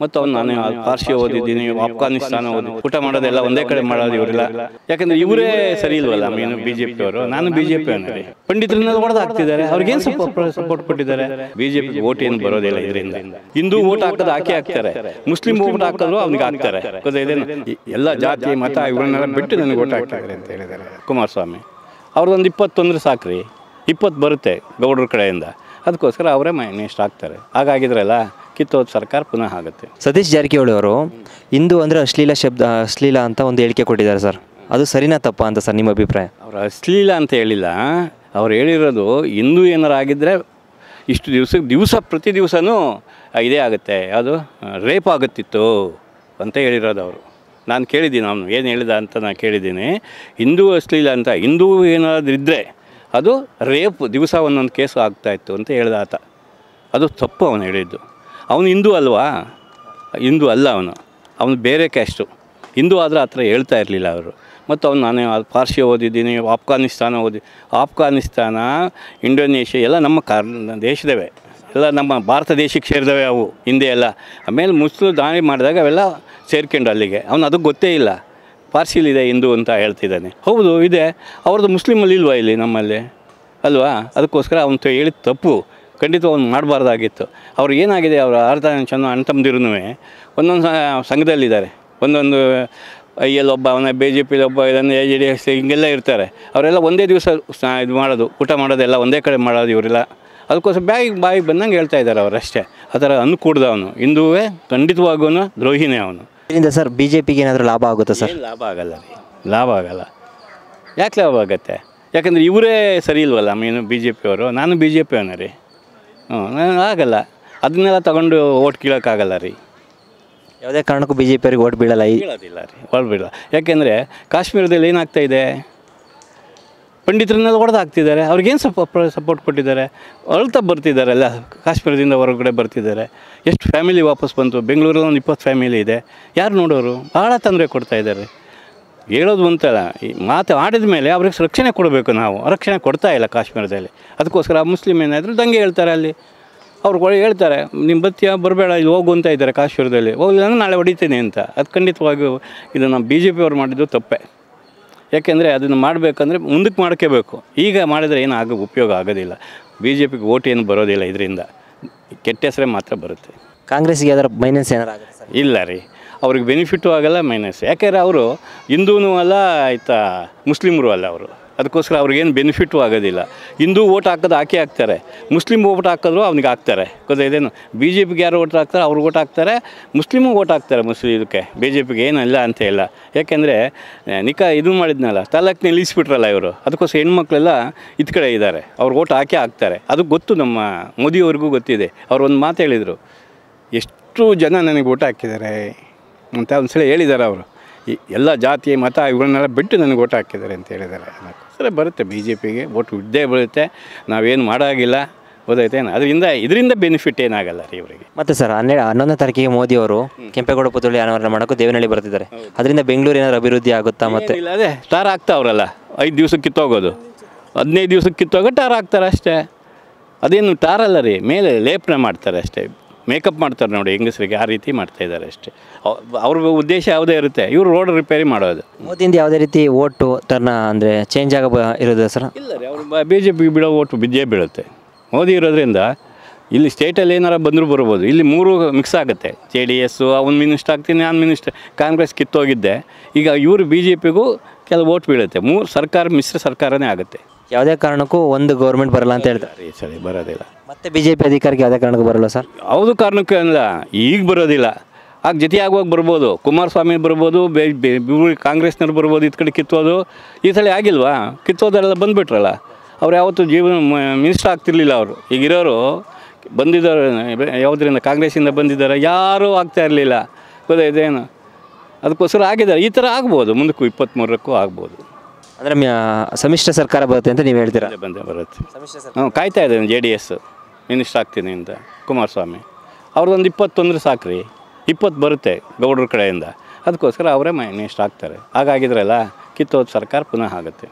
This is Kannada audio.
ಮತ್ತು ಅವ್ನು ನಾನು ಪಾರ್ಸಿ ಓದಿದ್ದೀನಿ ಅಫ್ಘಾನಿಸ್ತಾನ ಓದಿ ಊಟ ಮಾಡೋದೆಲ್ಲ ಒಂದೇ ಕಡೆ ಮಾಡೋದು ಇವರೆಲ್ಲ. ಯಾಕಂದ್ರೆ ಇವರೇ ಸರಿ ಇಲ್ವಲ್ಲ ಮೀನು ಬಿ ಜೆ ಪಿ ಅವರು. ನಾನು ಬಿ ಜೆ ಪಿ ಅನ್ನೋರಿ ಪಂಡಿತರನ್ನೆಲ್ಲ ಹೊಡೆದು ಹಾಕ್ತಿದ್ದಾರೆ ಅವ್ರಿಗೇನು ಸಪೋರ್ಟ್ ಸಪೋರ್ಟ್ ಕೊಟ್ಟಿದ್ದಾರೆ? ಬಿ ಜೆ ಪಿ ಓಟ್ ಏನು ಬರೋದಿಲ್ಲ ಇದರಿಂದ. ಹಿಂದೂ ಓಟ್ ಹಾಕೋದು ಹಾಕಿ ಹಾಕ್ತಾರೆ. ಮುಸ್ಲಿಂ ಓಟ್ ಹಾಕಿದ್ರು ಅವ್ನಿಗೆ ಹಾಕ್ತಾರೆ? ಎಲ್ಲ ಜಾತಿ ಮತ ಇವರನ್ನೆಲ್ಲ ಬಿಟ್ಟು ನನಗೆ ಓಟ್ ಹಾಕ್ತಾರೆ ಅಂತ ಹೇಳಿದ್ದಾರೆ. ಕುಮಾರಸ್ವಾಮಿ ಅವ್ರದ್ದೊಂದು ಇಪ್ಪತ್ತೊಂದ್ರೆ ಸಾಕ್ರಿ. ಇಪ್ಪತ್ತು ಬರುತ್ತೆ ಗೌಡ್ರ ಕಡೆಯಿಂದ. ಅದಕ್ಕೋಸ್ಕರ ಅವರೇ ಮೈನಿಸ್ಟ್ ಆಗ್ತಾರೆ ಹಾಗಾಗಿದ್ರಲ್ಲ? ಕಿತ್ತೋದ ಸರ್ಕಾರ ಪುನಃ ಆಗುತ್ತೆ. ಸತೀಶ್ ಜಾರಕಿಹೊಳಿ ಅವರು ಹಿಂದೂ ಅಂದರೆ ಅಶ್ಲೀಲ ಶಬ್ದ ಅಶ್ಲೀಲ ಅಂತ ಒಂದು ಹೇಳಿಕೆ ಕೊಟ್ಟಿದ್ದಾರೆ ಸರ್. ಅದು ಸರಿನಾ ತಪ್ಪ ಅಂತ ಸರ್ ನಿಮ್ಮ ಅಭಿಪ್ರಾಯ? ಅವ್ರು ಅಶ್ಲೀಲ ಅಂತ ಹೇಳಿಲ್ಲ. ಅವ್ರು ಹೇಳಿರೋದು ಹಿಂದೂ ಏನಾರು ಆಗಿದ್ದರೆ ಇಷ್ಟು ದಿವಸ ದಿವಸ ಪ್ರತಿ ದಿವಸನೂ ಇದೇ ಆಗುತ್ತೆ. ಅದು ರೇಪ್ ಆಗುತ್ತಿತ್ತು ಅಂತ ಹೇಳಿರೋದು ಅವರು. ನಾನು ಕೇಳಿದ್ದೀನಿ ಅವನು ಏನು ಹೇಳಿದ ಅಂತ ನಾನು ಕೇಳಿದ್ದೀನಿ. ಹಿಂದೂ ಅಶ್ಲೀಲ ಅಂತ ಹಿಂದೂ ಏನಾದರೂ ಇದ್ದರೆ ಅದು ರೇಪ್ ದಿವಸ ಒಂದೊಂದು ಕೇಸು ಆಗ್ತಾಯಿತ್ತು ಅಂತ ಹೇಳಿದ ಆತ. ಅದು ತಪ್ಪು ಅವನು ಹೇಳಿದ್ದು. ಅವನು ಹಿಂದೂ ಅಲ್ವಾ? ಹಿಂದೂ ಅಲ್ಲ ಅವನು. ಅವನು ಬೇರೆ ಕ್ಯಾಸ್ಟು ಹಿಂದೂ ಆದರೆ ಆ ಹೇಳ್ತಾ ಇರಲಿಲ್ಲ ಅವರು. ಮತ್ತು ಅವ್ನು ನಾನು ಪಾರ್ಸಿ ಓದಿದ್ದೀನಿ, ಆಫ್ಘಾನಿಸ್ತಾನ ಓದಿ, ಆಫ್ಘಾನಿಸ್ತಾನ, ಇಂಡೋನೇಷ್ಯಾ ಎಲ್ಲ ನಮ್ಮ ಕಾರ್, ದೇಶದವೇ. ಎಲ್ಲ ನಮ್ಮ ಭಾರತ ದೇಶಕ್ಕೆ ಸೇರಿದವೆ ಅವು, ಹಿಂದೆ ಎಲ್ಲ. ಆಮೇಲೆ ಮುಸ್ಲಿಂ ದಾಳಿ ಮಾಡಿದಾಗ ಅವೆಲ್ಲ ಸೇರ್ಕೊಂಡು ಅಲ್ಲಿಗೆ. ಅವನು ಅದಕ್ಕೆ ಗೊತ್ತೇ ಇಲ್ಲ. ಪಾರ್ಸಿಲಿದೆ ಹಿಂದೂ ಅಂತ ಹೇಳ್ತಿದ್ದಾನೆ. ಹೌದು, ಇದೆ. ಅವ್ರದ್ದು ಮುಸ್ಲಿಮಲ್ಲಿ ಇಲ್ವಾ ಇಲ್ಲಿ ನಮ್ಮಲ್ಲಿ? ಅಲ್ವಾ? ಅದಕ್ಕೋಸ್ಕರ ಅವನು ಹೇಳಿದ ತಪ್ಪು. ಖಂಡಿತ ಅವ್ನು ಮಾಡಬಾರ್ದಾಗಿತ್ತು. ಅವ್ರು ಏನಾಗಿದೆ ಅವರ ಅರ್ಧ ಚೆನ್ನ ಅಣ್ಣ ತಮ್ಮದಿರೂ ಒಂದೊಂದು ಸಂಘದಲ್ಲಿದ್ದಾರೆ. ಒಂದೊಂದು ಎಲ್ ಒಬ್ಬ ಅವನ ಬಿ ಜೆ ಒಬ್ಬ ಇದನ್ನು ಎ ಜೆ ಡಿ ಎಸ್ ಹಿಂಗೆಲ್ಲ ಇರ್ತಾರೆ. ಅವರೆಲ್ಲ ಒಂದೇ ದಿವಸ ಇದು ಮಾಡೋದು ಊಟ ಮಾಡೋದೆಲ್ಲ ಒಂದೇ ಕಡೆ ಮಾಡೋದು ಇವರೆಲ್ಲ. ಅದಕ್ಕೋಸ್ಕರ ಬಾಯಿಗೆ ಬಾಯಿಗೆ ಬಂದಂಗೆ ಹೇಳ್ತಾ ಇದ್ದಾರೆ ಅವರಷ್ಟೇ ಆ ಥರ ಅನ್ಕೂಡ್ದವನು ಹಿಂದೂವೇ ಖಂಡಿತವಾಗೂ ದ್ರೋಹಿನೇ ಅವನು. ಇದರಿಂದ ಸರ್ ಬಿ ಜೆ ಪಿಗೆ ಏನಾದರೂ ಲಾಭ ಆಗುತ್ತಾ ಸರ್? ಲಾಭ ಆಗಲ್ಲ ರೀ. ಲಾಭ ಆಗಲ್ಲ. ಯಾಕೆ ಲಾಭ ಆಗುತ್ತೆ? ಯಾಕಂದರೆ ಇವರೇ ಸರಿ ಇಲ್ವಲ್ಲ ಮೀನು ಬಿ ಜೆ ಪಿಯವರು? ನಾನು ಬಿ ಜೆ ಪಿ ಅವನ ರೀ. ಹ್ಞೂ ನಾನು ಆಗಲ್ಲ. ಅದನ್ನೆಲ್ಲ ತಗೊಂಡು ಓಟ್ ಕೀಳೋಕ್ಕಾಗಲ್ಲ ರೀ. ಯಾವುದೇ ಕಾರಣಕ್ಕೂ ಬಿ ಜೆ ಪಿಯವರಿಗೆ ಓಟ್ ಬೀಳಲ್ಲ ಬೀಳೋದಿಲ್ಲ ರೀ ಓಟ್ ಬೀಳಲ್ಲ. ಯಾಕೆಂದರೆ ಕಾಶ್ಮೀರದಲ್ಲಿ ಏನಾಗ್ತಾ ಇದೆ? ಪಂಡಿತರನ್ನೆಲ್ಲ ಹೊಡೆದು ಹಾಕ್ತಿದ್ದಾರೆ ಅವ್ರಿಗೇನು ಸಪೋ ಸಪೋರ್ಟ್ ಕೊಟ್ಟಿದ್ದಾರೆ? ಅಳ್ತಾ ಬರ್ತಿದ್ದಾರಲ್ಲ ಕಾಶ್ಮೀರದಿಂದ ಹೊರಗಡೆ ಬರ್ತಿದ್ದಾರೆ. ಎಷ್ಟು ಫ್ಯಾಮಿಲಿ ವಾಪಸ್ ಬಂತು? ಬೆಂಗಳೂರಲ್ಲಿ ಒಂದು ಇಪ್ಪತ್ತು ಫ್ಯಾಮಿಲಿ ಇದೆ. ಯಾರು ನೋಡೋರು? ಭಾಳ ತೊಂದರೆ ಕೊಡ್ತಾ ಇದ್ದಾರೆ. ಹೇಳೋದು ಅಂತಲ್ಲ ಈ ಮಾತು ಆಡಿದ ಮೇಲೆ ಅವ್ರಿಗೆ ರಕ್ಷಣೆ ಕೊಡಬೇಕು ನಾವು. ರಕ್ಷಣೆ ಕೊಡ್ತಾ ಇಲ್ಲ ಕಾಶ್ಮೀರದಲ್ಲಿ. ಅದಕ್ಕೋಸ್ಕರ ಆ ಮುಸ್ಲಿಮ್ ಏನಾದರೂ ದಂಗೆ ಹೇಳ್ತಾರೆ ಅಲ್ಲಿ. ಅವ್ರು ಹೇಳ್ತಾರೆ ನಿಮ್ಮ ಬತ್ತಿಯ ಬರಬೇಡ ಇಲ್ಲಿ ಹೋಗು ಅಂತ ಇದ್ದಾರೆ ಕಾಶ್ಮೀರದಲ್ಲಿ. ಹೋಗಿಲ್ಲ ಅಂದ್ರೆ ನಾಳೆ ಹೊಡಿತೀನಿ ಅಂತ. ಅದು ಖಂಡಿತವಾಗಿಯೂ ಇದು ನಮ್ಮ ಬಿ ಜೆ ಪಿಯವ್ರು ಮಾಡಿದ್ದು ತಪ್ಪೆ. ಯಾಕೆಂದರೆ ಅದನ್ನು ಮಾಡಬೇಕಂದ್ರೆ ಮುಂದಕ್ಕೆ ಮಾಡ್ಕೋಬೇಕು. ಈಗ ಮಾಡಿದರೆ ಏನು ಆಗ ಉಪಯೋಗ ಆಗೋದಿಲ್ಲ. ಬಿ ಜೆ ಪಿಗೆ ಓಟ್ ಏನು ಬರೋದಿಲ್ಲ ಇದರಿಂದ. ಕೆಟ್ಟ ಹೆಸರೇ ಮಾತ್ರ ಬರುತ್ತೆ. ಕಾಂಗ್ರೆಸ್ಗೆ ಯಾವ್ದಾರ ಮೈನಸ್ ಏನಾರು ಇಲ್ಲ ರೀ. ಅವ್ರಿಗೆ ಬೆನಿಫಿಟ್ಟು ಆಗಲ್ಲ ಮೈನಸ್ ಯಾಕೆಂದರೆ ಅವರು ಹಿಂದೂನೂ ಅಲ್ಲ, ಆಯಿತಾ, ಮುಸ್ಲಿಮರು ಅಲ್ಲ ಅವರು. ಅದಕ್ಕೋಸ್ಕರ ಅವ್ರಿಗೇನು ಬೆನಿಫಿಟ್ಟು ಆಗೋದಿಲ್ಲ. ಹಿಂದೂ ಓಟ್ ಹಾಕೋದು ಹಾಕಿ ಹಾಕ್ತಾರೆ. ಮುಸ್ಲಿಮ್ ಓಟ್ ಹಾಕಿದ್ರು ಅವ್ನಿಗೆ ಹಾಕ್ತಾರೆ. ಗೊತ್ತಾಯ್ತೇನು ಬಿ ಜೆ ಪಿಗೆ ಯಾರು ಓಟ್ ಹಾಕ್ತಾರೆ ಅವ್ರಿಗೆ ಓಟ್ ಹಾಕ್ತಾರೆ. ಮುಸ್ಲಿಮು ಓಟ್ ಹಾಕ್ತಾರೆ ಮುಸ್ಲಿಮ್ ಇದಕ್ಕೆ. ಬಿ ಜೆ ಪಿಗೆ ಏನಲ್ಲ ಅಂತ ಇಲ್ಲ ಯಾಕೆಂದರೆ ನಿಕಾ ಇದು ಮಾಡಿದ್ನಲ್ಲ, ತಾಲೂಕಿನ ನಿಲ್ಲಿಸ್ಬಿಟ್ರಲ್ಲ ಇವರು. ಅದಕ್ಕೋಸ್ಕರ ಹೆಣ್ಮಕ್ಳೆಲ್ಲ ಇದು ಕಡೆ ಇದ್ದಾರೆ. ಅವ್ರು ಓಟ್ ಹಾಕಿ ಹಾಕ್ತಾರೆ. ಅದು ಗೊತ್ತು ನಮ್ಮ ಮೋದಿಯವ್ರಿಗೂ ಗೊತ್ತಿದೆ. ಅವ್ರು ಒಂದು ಮಾತು ಹೇಳಿದರು. ಎಷ್ಟು ಜನ ನನಗೆ ಓಟ್ ಹಾಕಿದ್ದಾರೆ? ಅಂತ ಒಂದ್ಸಲ ಹೇಳಿದ್ದಾರೆ ಅವರು. ಈ ಎಲ್ಲ ಜಾತಿ ಮತ ಇವುಗಳನ್ನೆಲ್ಲ ಬಿಟ್ಟು ನನಗೆ ಓಟ್ ಹಾಕಿದ್ದಾರೆ ಅಂತ ಹೇಳಿದ್ದಾರೆ ಅದಕ್ಕೋಸ್ಕರ ಬರುತ್ತೆ. ಬಿ ಜೆ ಪಿಗೆ ಓಟ್ ಇದ್ದೇ ಬರುತ್ತೆ ನಾವೇನು ಮಾಡೋಾಗಿಲ್ಲ. ಓದೈತೆ ಏನು? ಅದರಿಂದ ಇದರಿಂದ ಬೆನಿಫಿಟ್ ಏನಾಗಲ್ಲ ರೀ ಇವರಿಗೆ. ಮತ್ತೆ ಸರ್ ಹನ್ನೆರಡು ಹನ್ನೊಂದನೇ ತಾರೀಕಿಗೆ ಮೋದಿ ಅವರು ಕೆಂಪೇಗೌಡ ಪುತ್ತೂಳಿ ಅನಾವರಣ ಮಾಡೋಕ್ಕೂ ದೇವನಹಳ್ಳಿ ಬರ್ತಿದ್ದಾರೆ. ಅದರಿಂದ ಬೆಂಗಳೂರು ಏನಾದ್ರು ಅಭಿವೃದ್ಧಿ ಆಗುತ್ತಾ ಮತ್ತೆ? ಇಲ್ಲ ಅದೇ ಟಾರ್ ಆಗ್ತಾವ್ರಲ್ಲ ಐದು ದಿವ್ಸಕ್ಕೆ ಕಿತ್ತೋಗೋದು. ಹದಿನೈದು ದಿವ್ಸಕ್ಕೆ ಕಿತ್ತೋಗೋ ಟಾರ್ ಹಾಕ್ತಾರೆ ಅಷ್ಟೇ. ಅದೇನು ಟಾರಲ್ಲ ರೀ ಮೇಲೆ ಲೇಪನ ಮಾಡ್ತಾರೆ ಅಷ್ಟೇ. ಮೇಕಪ್ ಮಾಡ್ತಾರೆ ನೋಡಿ ಹೆಂಗಸರಿಗೆ ಆ ರೀತಿ ಮಾಡ್ತಾ ಇದ್ದಾರೆ ಅಷ್ಟೇ. ಅವ್- ಅವ್ರ ಉದ್ದೇಶ ಯಾವುದೇ ಇರುತ್ತೆ ಇವರು ರೋಡ್ ರಿಪೇರಿ ಮಾಡೋದು. ಮೋದಿಯಿಂದ ಯಾವುದೇ ರೀತಿ ಓಟು ತನ್ನ ಅಂದರೆ ಚೇಂಜ್ ಆಗ ಇರೋದು ಸರ್? ಇಲ್ಲ ರೀ ಅವರು ಬಿ ಜೆ ಪಿಗೆ ಬೀಳೋ ಓಟು ಬಿದ್ದೇ ಬೀಳುತ್ತೆ. ಮೋದಿ ಇರೋದ್ರಿಂದ ಇಲ್ಲಿ ಸ್ಟೇಟಲ್ಲಿ ಏನಾರ ಬಂದರೂ ಬರ್ಬೋದು. ಇಲ್ಲಿ ಮೂರು ಮಿಕ್ಸ್ ಆಗುತ್ತೆ. ಜೆ ಡಿ ಎಸ್ಸು ಅವ್ನು ಮಿನಿಸ್ಟರ್ ಆಗ್ತೀನಿ ನಾನು ಮಿನಿಸ್ಟರ್ ಕಾಂಗ್ರೆಸ್ ಕಿತ್ತೋಗಿದ್ದೆ. ಈಗ ಇವರು ಬಿ ಜೆ ಪಿಗೂ ಕೆಲವು ಓಟ್ ಬೀಳುತ್ತೆ. ಮೂರು ಸರ್ಕಾರ ಮಿಶ್ರ ಸರ್ಕಾರನೇ ಆಗುತ್ತೆ. ಯಾವುದೇ ಕಾರಣಕ್ಕೂ ಒಂದು ಗೌರ್ಮೆಂಟ್ ಬರಲ್ಲ ಅಂತ ಹೇಳ್ತಾರೆ ಸರಿ ಬರೋದಿಲ್ಲ. ಮತ್ತೆ ಬಿ ಜೆ ಪಿ ಅಧಿಕಾರಕ್ಕೆ ಯಾವುದೇ ಕಾರಣಕ್ಕೂ ಬರಲ್ಲ ಸರ್? ಯಾವುದು ಕಾರಣಕ್ಕೆ ಅಲ್ಲ. ಈಗ ಬರೋದಿಲ್ಲ. ಆಗ ಜೊತೆ ಆಗುವಾಗ ಬರ್ಬೋದು. ಕುಮಾರಸ್ವಾಮಿ ಬರ್ಬೋದು ಬೇ ಕಾಂಗ್ರೆಸ್ನವ್ರು ಬರ್ಬೋದು ಈ ಕಡೆ ಕಿತ್ತೋದು. ಈ ಸಲ ಆಗಿಲ್ವಾ? ಕಿತ್ತೋದೆಲ್ಲ ಬಂದುಬಿಟ್ರಲ್ಲ. ಅವ್ರು ಯಾವತ್ತೂ ಜೀವನ ಮಿನಿಸ್ಟರ್ ಆಗ್ತಿರ್ಲಿಲ್ಲ ಅವರು. ಈಗಿರೋರು ಬಂದಿದ್ದಾರೆ. ಯಾವುದರಿಂದ? ಕಾಂಗ್ರೆಸ್ಸಿಂದ ಬಂದಿದ್ದಾರೆ. ಯಾರೂ ಆಗ್ತಾ ಇರಲಿಲ್ಲ. ಇದೇನು? ಅದಕ್ಕೋಸ್ಕರ ಆಗಿದ್ದಾರೆ. ಈ ಥರ ಆಗ್ಬೋದು. ಮುಂದಕ್ಕೂ ಇಪ್ಪತ್ತ್ಮೂರಕ್ಕೂ ಆಗ್ಬೋದು. ಅಂದರೆ ಸಮ್ಮಿಶ್ರ ಸರ್ಕಾರ ಬರುತ್ತೆ ಅಂತ ನೀವು ಹೇಳ್ತೀರಾ? ಬಂದೇ ಬರುತ್ತೆ. ಸಮ್ಮಿಶ್ರ ಸರ್ಕಾರ. ಹ್ಞೂ ಕಾಯ್ತಾ ಇದ್ದೇನೆ ಜೆ ಡಿ ಎಸ್. ಮಿನಿಸ್ಟರ್ ಆಗ್ತೀನಿ ಅಂತ, ಕುಮಾರಸ್ವಾಮಿ. ಅವ್ರದ್ದೊಂದು ಇಪ್ಪತ್ತೊಂದರೆ ಸಾಕ್ರಿ, ಇಪ್ಪತ್ತು ಬರುತ್ತೆ ಗೌಡ್ರ ಕಡೆಯಿಂದ. ಅದಕ್ಕೋಸ್ಕರ ಅವರೇ ಮಿನಿಸ್ಟರ್ ಆಗ್ತಾರೆ. ಹಾಗಾಗಿದ್ರಲ್ಲ ಕಿತ್ತೋದ ಸರ್ಕಾರ ಪುನಃ ಆಗುತ್ತೆ.